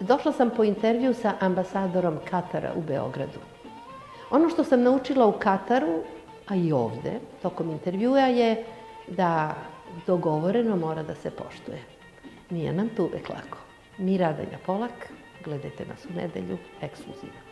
došla sam po intervju sa ambasadorom Katara u Beogradu. Ono što sam naučila u Kataru, a i ovde, tokom intervjua je da dogovoreno mora da se poštuje. Nije nam to uvek lako. Mira Radanja Polak, gledajte nas u nedelju, ekskluzivno.